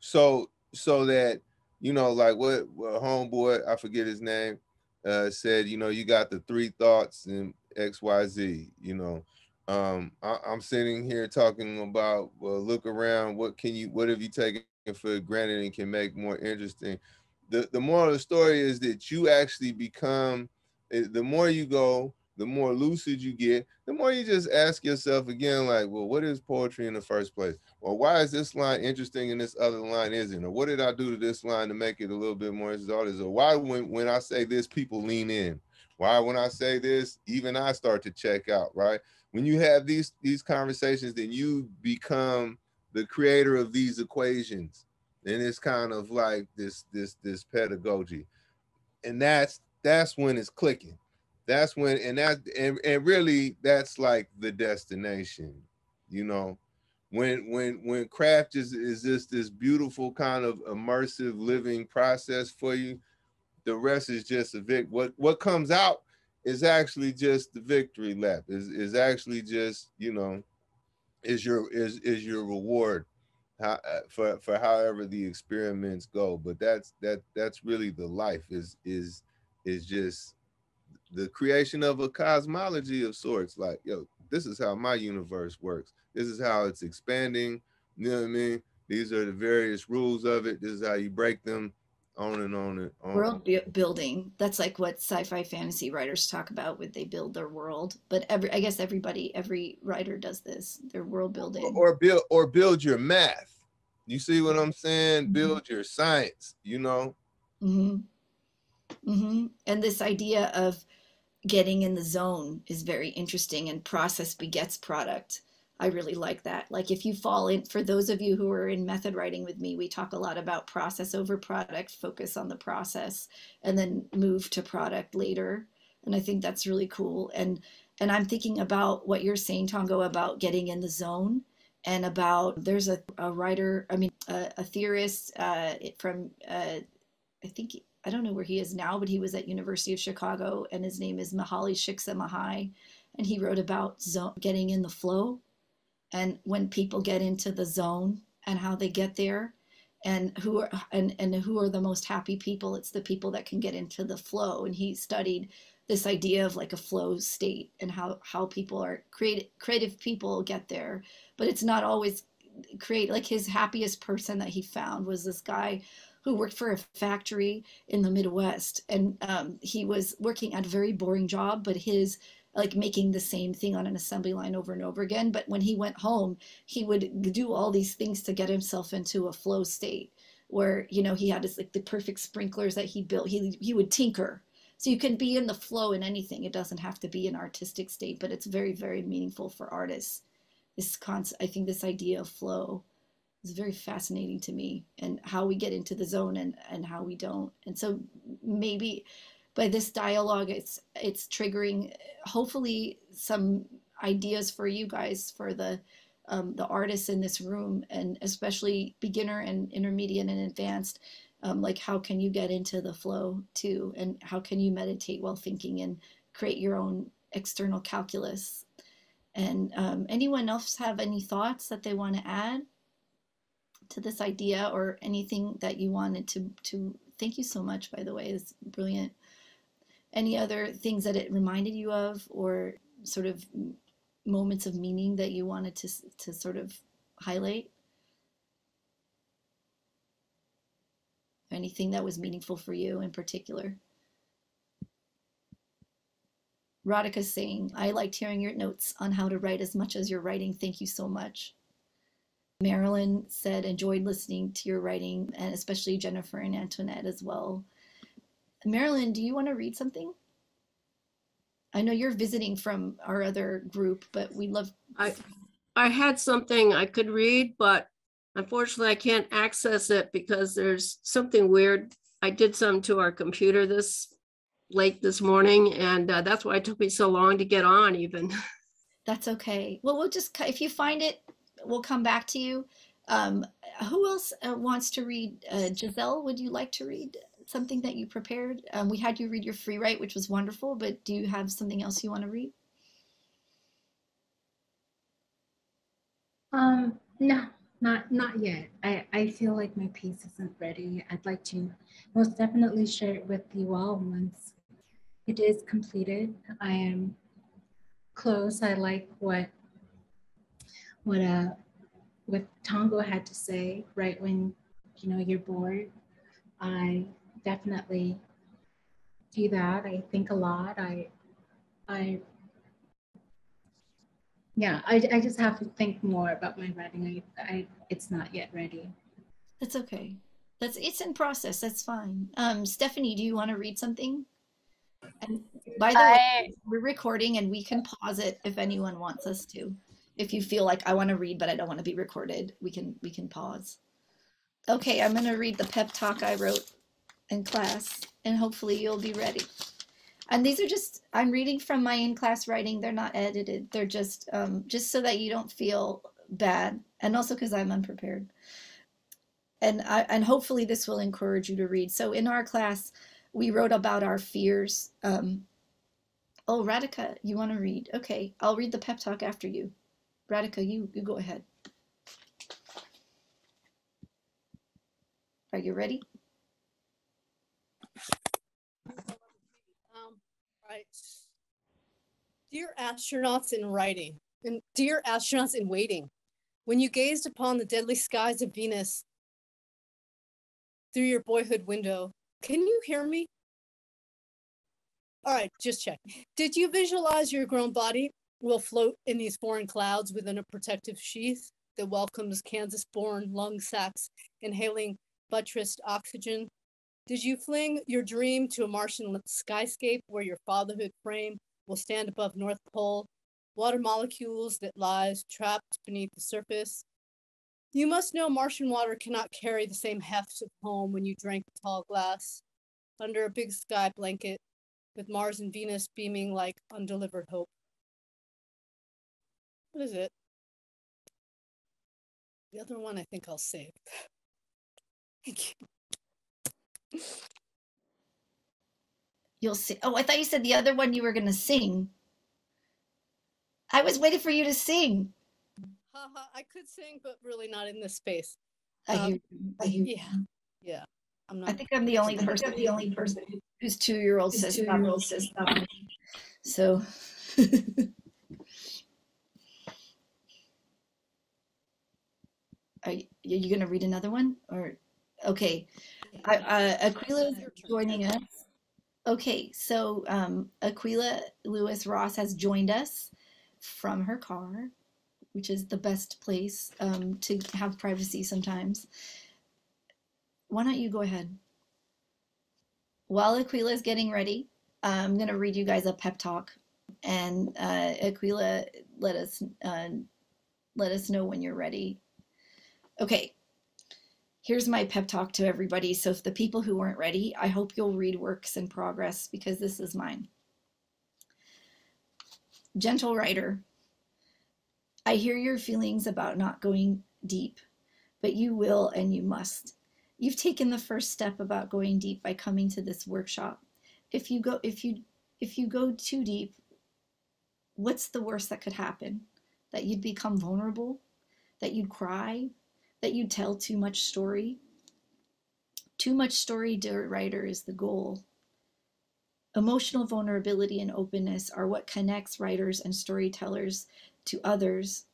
so so that you know like what, what homeboy i forget his name uh, said, you know, you got the three thoughts and X, Y, Z. You know, um, I, am sitting here talking about well, look around. What can you? What have you taken for granted and can make more interesting? The the moral of the story is that you actually become. Eh, the more you go, the more lucid you get, the more you just ask yourself again, like, well, what is poetry in the first place? Or why is this line interesting and this other line isn't? Or what did I do to this line to make it a little bit more exalted? Or why when, when I say this, people lean in? Why when I say this, even I start to check out, right? When you have these these conversations, then you become the creator of these equations. And it's kind of like this this this pedagogy. And that's that's when it's clicking that's when and that and, and really that's like the destination you know? When when when craft is is just this beautiful kind of immersive living process for you the rest is just a vic what what comes out is actually just the victory lap is is actually just you know is your is is your reward how, uh, for for however the experiments go. But that's that that's really the life is is is just the creation of a cosmology of sorts. Like, yo, this is how my universe works. This is how it's expanding. You know what I mean? These are the various rules of it. This is how you break them on and on and on. World building. That's like what sci-fi fantasy writers talk about when they build their world. But every, I guess everybody, every writer does this. Their world building. Or, or build, or build your math. You see what I'm saying? Mm-hmm. Build your science. You know. Mm hmm Mm-hmm. And this idea of getting in the zone is very interesting and process begets product. I really like that. Like if you fall in, for those of you who are in method writing with me, we talk a lot about process over product, focus on the process, and then move to product later. And I think that's really cool. And and I'm thinking about what you're saying, Tongo, about getting in the zone and about there's a, a writer, I mean, a, a theorist uh, from, uh, I think I don't know where he is now, but he was at University of Chicago, and his name is Mihaly Csikszentmihalyi, and he wrote about zone, getting in the flow, and when people get into the zone and how they get there, and who are and and who are the most happy people. It's the people that can get into the flow, and he studied this idea of like a flow state and how how people are creative creative people get there, but it's not always create like his happiest person that he found was this guy who worked for a factory in the Midwest. And um, he was working at a very boring job, but his like making the same thing on an assembly line over and over again. But when he went home, he would do all these things to get himself into a flow state where, you know, he had his like the perfect sprinklers that he built. He, he would tinker. So you can be in the flow in anything. It doesn't have to be an artistic state, but it's very, very meaningful for artists. This concept, I think this idea of flow is very fascinating to me and how we get into the zone and, and how we don't. And so maybe by this dialogue, it's, it's triggering hopefully some ideas for you guys, for the, um, the artists in this room and especially beginner and intermediate and advanced. Um, like how can you get into the flow too? And how can you meditate while thinking and create your own external calculus? And um, anyone else have any thoughts that they want to add? To this idea or anything that you wanted to to thank you so much by the way it's brilliant any other things that it reminded you of or sort of moments of meaning that you wanted to to sort of highlight anything that was meaningful for you in particular. Radhika's saying, I liked hearing your notes on how to write as much as you're writing. Thank you so much. Marilyn said, enjoyed listening to your writing, and especially Jennifer and Antoinette as well. Marilyn, do you want to read something? I know you're visiting from our other group, but we love. I, I had something I could read, but unfortunately I can't access it because there's something weird. I did some to our computer this late this morning, and uh, that's why it took me so long to get on even. That's okay. Well, we'll just, if you find it, we'll come back to you. Um, who else uh, wants to read? Uh, Giselle, would you like to read something that you prepared? Um, we had you read your free write, which was wonderful, but do you have something else you want to read? Um, no, not not yet. I, I feel like my piece isn't ready. I'd like to most definitely share it with you all once it is completed. I am close. I like what what uh what Tongo had to say right when you know you're bored. I definitely do that. I think a lot. I I yeah, I, I just have to think more about my writing. I, I it's not yet ready. That's okay. That's it's in process. That's fine. Um, Stephanie, do you want to read something? And by the I, way, we're recording and we can pause it if anyone wants us to. If you feel like I want to read but I don't want to be recorded, we can we can pause. Okay, I'm going to read the pep talk I wrote in class and hopefully you'll be ready. And these are just I'm reading from my in-class writing. They're not edited. They're just um, just so that you don't feel bad and also because I'm unprepared. And I, and hopefully this will encourage you to read. So in our class, we wrote about our fears. Um, oh, Radhika, you want to read? Okay, I'll read the pep talk after you. Radhika, you, you go ahead. Are you ready? Um, right. Dear astronauts in writing, and dear astronauts in waiting, when you gazed upon the deadly skies of Venus through your boyhood window, can you hear me? All right, just check. Did you visualize your grown body will float in these foreign clouds within a protective sheath that welcomes Kansas born lung sacs inhaling buttressed oxygen? Did you fling your dream to a Martian skyscape where your fatherhood frame will stand above North Pole, water molecules that lies trapped beneath the surface? You must know Martian water cannot carry the same heft of home when you drank a tall glass under a big sky blanket with Mars and Venus beaming like undelivered hope. What is it? The other one I think I'll save. Thank you. You'll see. Oh, I thought you said the other one you were going to sing. I was waiting for you to sing. Haha, I could sing, but really not in this space. I Um, hear, I hear. Yeah, yeah. I'm not. I think I'm the only person. I'm the only person whose two-year-old says two-year-old says stop. So. Are you, are you going to read another one or okay? I, uh, Aquila is joining us. Okay, so um, Aquila Lewis Ross has joined us from her car, which is the best place um, to have privacy sometimes. Why don't you go ahead? While Aquila is getting ready, I'm going to read you guys a pep talk, and uh, Aquila, let us uh, let us know when you're ready. Okay, here's my pep talk to everybody. So if the people who weren't ready, I hope you'll read works in progress because this is mine. Gentle writer, I hear your feelings about not going deep, but you will and you must. You've taken the first step about going deep by coming to this workshop. If you go if you if you go too deep, what's the worst that could happen? That you'd become vulnerable, that you'd cry, that you'd tell too much story. Too much story, dear writer, is the goal. Emotional vulnerability and openness are what connects writers and storytellers to others,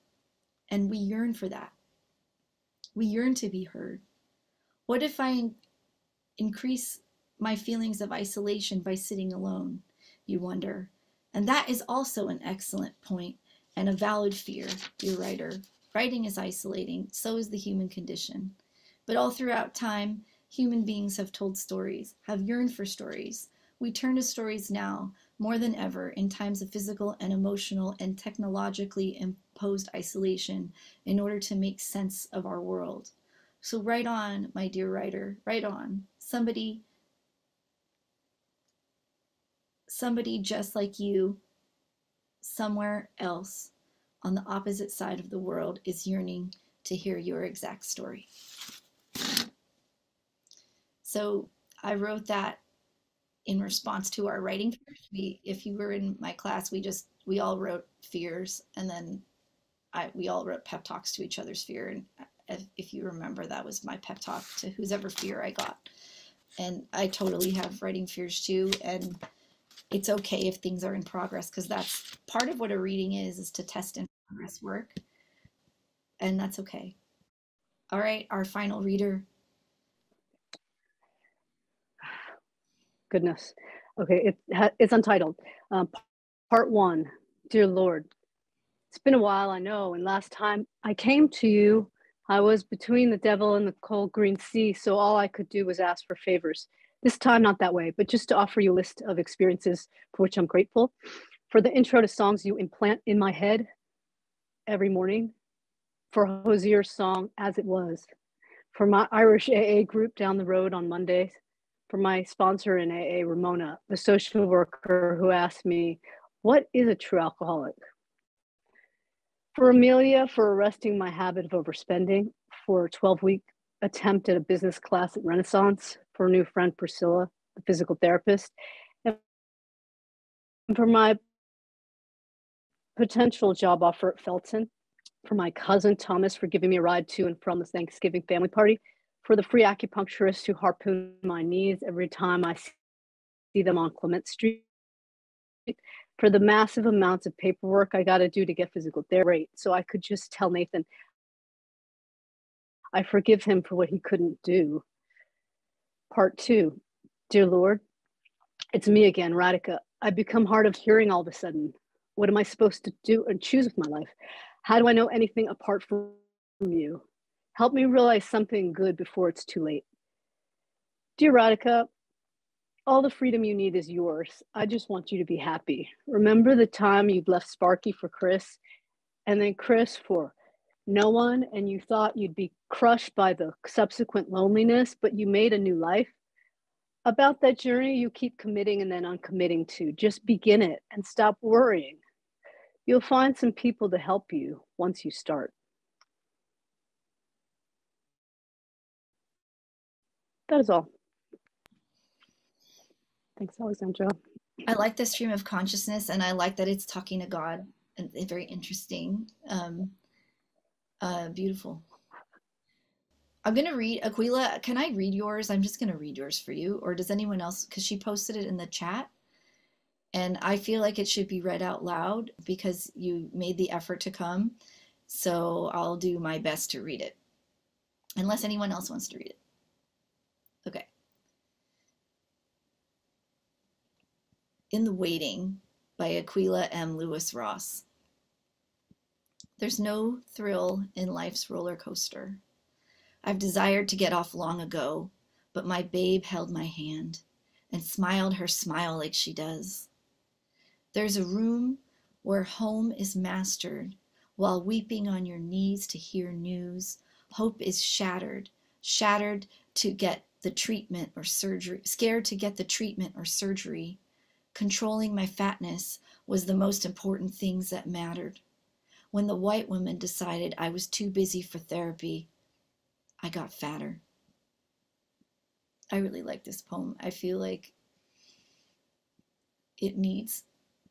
and we yearn for that. We yearn to be heard. What if I increase my feelings of isolation by sitting alone, you wonder. And that is also an excellent point and a valid fear, dear writer. Writing is isolating, so is the human condition. But all throughout time, human beings have told stories, have yearned for stories. We turn to stories now more than ever in times of physical and emotional and technologically imposed isolation in order to make sense of our world. So write on, my dear writer, write on. Somebody somebody just like you somewhere else on the opposite side of the world is yearning to hear your exact story. So I wrote that in response to our writing. We, if you were in my class, we just we all wrote fears, and then I we all wrote pep talks to each other's fear. And if, if you remember, that was my pep talk to whose ever fear I got. And I totally have writing fears too, and it's okay if things are in progress because that's part of what a reading is is to test in progress work. And that's okay. All right our final reader. Goodness. Okay it, it's untitled. Um, part one dear lord. It's been a while i know and last time i came to you i was between the devil and the cold green sea so all i could do was ask for favors. This time, not that way, but just to offer you a list of experiences for which I'm grateful. For the intro to songs you implant in my head every morning. For Hozier's song, As It Was. For my Irish AA group down the road on Mondays. For my sponsor in AA, Ramona, the social worker who asked me, What is a true alcoholic? For Amelia, for arresting my habit of overspending. For a 12 week attempt at a business class at Renaissance for a new friend, Priscilla, the physical therapist, and for my potential job offer at Felton, for my cousin Thomas for giving me a ride to and from the Thanksgiving family party, for the free acupuncturist who harpoon my knees every time I see them on Clement Street, for the massive amounts of paperwork I got to do to get physical therapy. So I could just tell Nathan, I forgive him for what he couldn't do. Part two Dear Lord, it's me again, Radhika. I've become hard of hearing all of a sudden. What am I supposed to do and choose with my life? How do I know anything apart from you? Help me realize something good before it's too late. Dear Radhika, all the freedom you need is yours. I just want you to be happy. Remember the time you'd left Sparky for Chris and then Chris for no one and you thought you'd be crushed by the subsequent loneliness, but you made a new life. About that journey, you keep committing and then uncommitting to. Just begin it and stop worrying. You'll find some people to help you once you start. That is all. Thanks, Alexandra. I like the stream of consciousness and I like that it's talking to God and very interesting. Um, uh, beautiful. I'm going to read Aquila. Can I read yours? I'm just going to read yours for you. Or does anyone else? Because she posted it in the chat. And I feel like it should be read out loud because you made the effort to come. So I'll do my best to read it. Unless anyone else wants to read it. Okay. In the Waiting by Aquila M. Lewis Ross. There's no thrill in life's roller coaster. I've desired to get off long ago, but my babe held my hand and smiled her smile like she does. There's a room where home is mastered while weeping on your knees to hear news. Hope is shattered, shattered to get the treatment or surgery, scared to get the treatment or surgery. Controlling my fatness was the most important things that mattered. When the white woman decided I was too busy for therapy, I got fatter. I really like this poem. I feel like it needs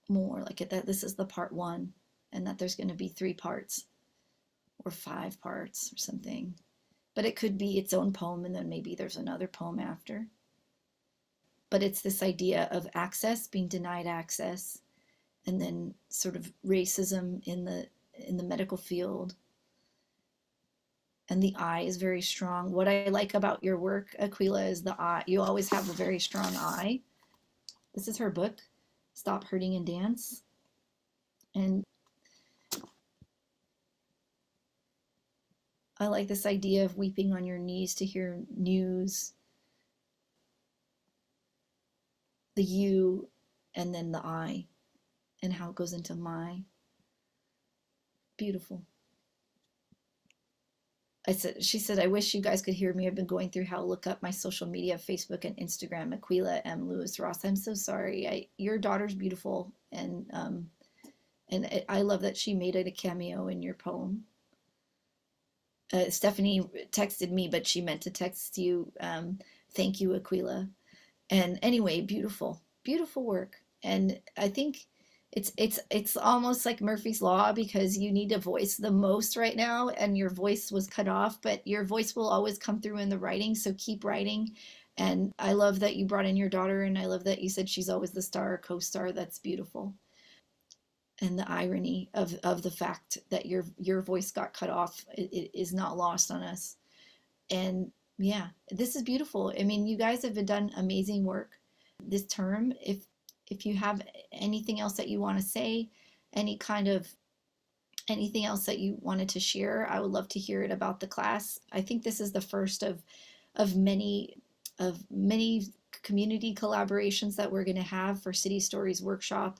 more, like it, that this is the part one, and that there's going to be three parts or five parts or something. But it could be its own poem, and then maybe there's another poem after. But it's this idea of access, being denied access, and then sort of racism in the in the medical field and the eye is very strong. What I like about your work, Aquila, is the eye. You always have a very strong eye. This is her book, Stop Hurting and Dance. And I like this idea of weeping on your knees to hear news. The you and then the I and how it goes into my. Beautiful. I said, she said, I wish you guys could hear me. I've been going through how look up my social media, Facebook and Instagram, Aquila M. Lewis Ross. I'm so sorry. I, your daughter's beautiful. And, um, and I love that she made it a cameo in your poem. Uh, Stephanie texted me, but she meant to text you. Um, thank you, Aquila. And anyway, beautiful, beautiful work. And I think it's it's it's almost like Murphy's law because you need a voice the most right now and your voice was cut off but your voice will always come through in the writing so keep writing. And I love that you brought in your daughter and I love that you said she's always the star co-star. That's beautiful. And the irony of of the fact that your your voice got cut off it, it is not lost on us. And yeah this is beautiful. I mean you guys have done amazing work. This term if if you have anything else that you want to say, any kind of anything else that you wanted to share, I would love to hear it about the class. I think this is the first of of many of many community collaborations that we're going to have for City Stories Workshop.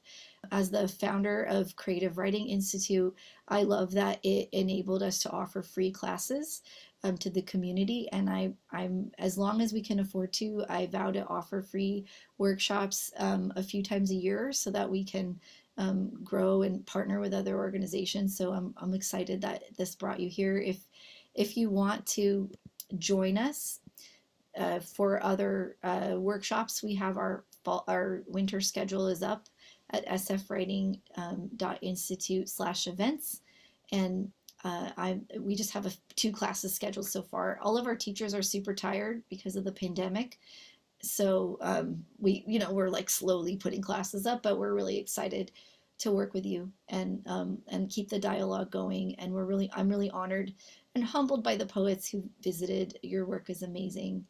As the founder of Creative Writing Institute, I love that it enabled us to offer free classes um, to the community. And I, I'm as long as we can afford to, I vow to offer free workshops um, a few times a year so that we can um, grow and partner with other organizations. So I'm, I'm excited that this brought you here. If if you want to join us uh, for other uh, workshops, we have our fall, our winter schedule is up at sfwriting.institute um, slash events. And uh, I we just have a, two classes scheduled so far. All of our teachers are super tired because of the pandemic, so um, we you know we're like slowly putting classes up, but we're really excited to work with you and um, and keep the dialogue going. And we're really I'm really honored and humbled by the poets who visited. Your work is amazing.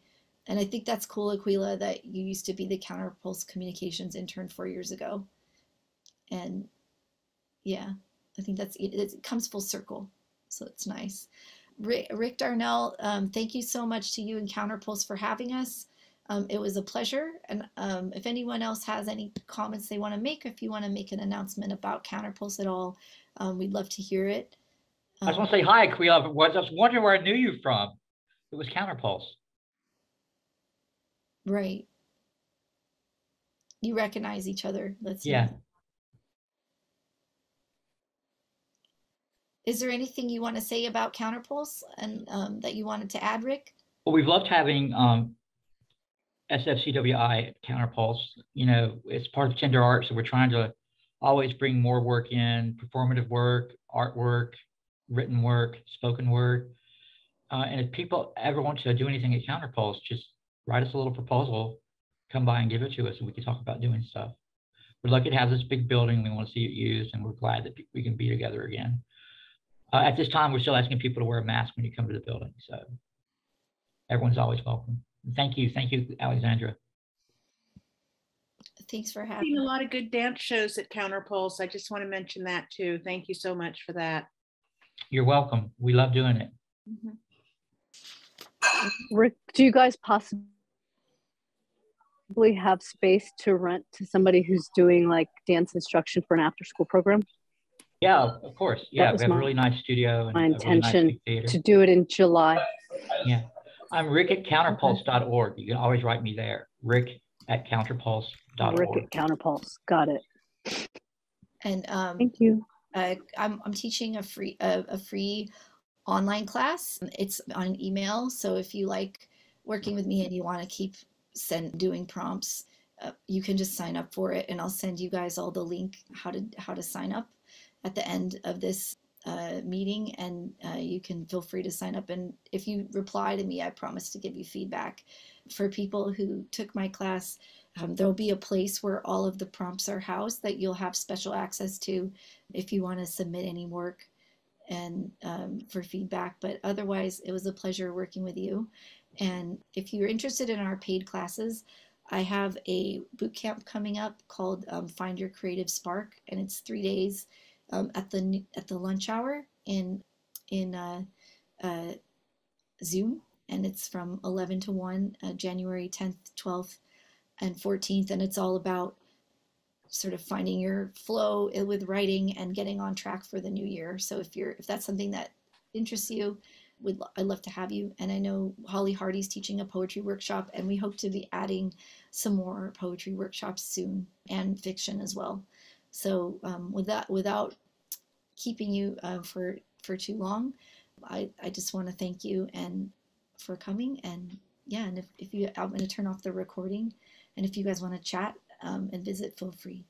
And I think that's cool, Aquila, that you used to be the Counterpulse Communications intern four years ago. And yeah, I think that's it, it comes full circle. So it's nice. Rick, Rick Darnell, um, thank you so much to you and Counterpulse for having us. Um, it was a pleasure. And um, if anyone else has any comments they want to make, if you want to make an announcement about Counterpulse at all, um, we'd love to hear it. I just want to say hi, Aquila. I was wondering where I knew you from. It was Counterpulse. Right. You recognize each other. Let's yeah. Is there anything you want to say about Counterpulse and um, that you wanted to add, Rick? Well, we've loved having um, SFCWI Counterpulse. You know, it's part of Tender Art, so we're trying to always bring more work in, performative work, artwork, written work, spoken word. Uh, and if people ever want to do anything at Counterpulse, just write us a little proposal, come by and give it to us, and we can talk about doing stuff. We're lucky to have this big building. We want to see it used, and we're glad that we can be together again. Uh, at this time, we're still asking people to wear a mask when you come to the building. So everyone's always welcome. Thank you. Thank you, Alexandra. Thanks for having me. a lot of good dance shows at Counterpulse. I just want to mention that too. Thank you so much for that. You're welcome. We love doing it. Mm -hmm. Rick, do you guys possibly have space to rent to somebody who's doing like dance instruction for an after school program? Yeah, of course. Yeah, we have my, a really nice studio. And my intention really nice to do it in July. Yeah. I'm rick at counterpulse.org. You can always write me there. Rick at counterpulse.org. Rick at counterpulse. Got it. And um, thank you. Uh, I'm, I'm teaching a free a, a free online class. It's on email. So if you like working with me and you want to keep send doing prompts, uh, you can just sign up for it, and I'll send you guys all the link how to how to sign up at the end of this uh, meeting and uh, you can feel free to sign up. And if you reply to me, I promise to give you feedback. For people who took my class, um, there'll be a place where all of the prompts are housed that you'll have special access to if you want to submit any work. and um, for feedback. But otherwise, it was a pleasure working with you. And if you're interested in our paid classes, I have a boot camp coming up called um, Find Your Creative Spark, and it's three days um, at the at the lunch hour in in uh, uh, Zoom, and it's from 11 to 1, uh, January 10th, 12th, and 14th, and it's all about sort of finding your flow with writing and getting on track for the new year. So if you're if that's something that interests you, would I'd love to have you. And I know Holly Hardy's teaching a poetry workshop, and we hope to be adding some more poetry workshops soon and fiction as well. So um, with that, without keeping you uh, for for too long, I I just want to thank you and for coming and yeah, and if, if you I'm going to turn off the recording, and if you guys want to chat um, and visit, feel free.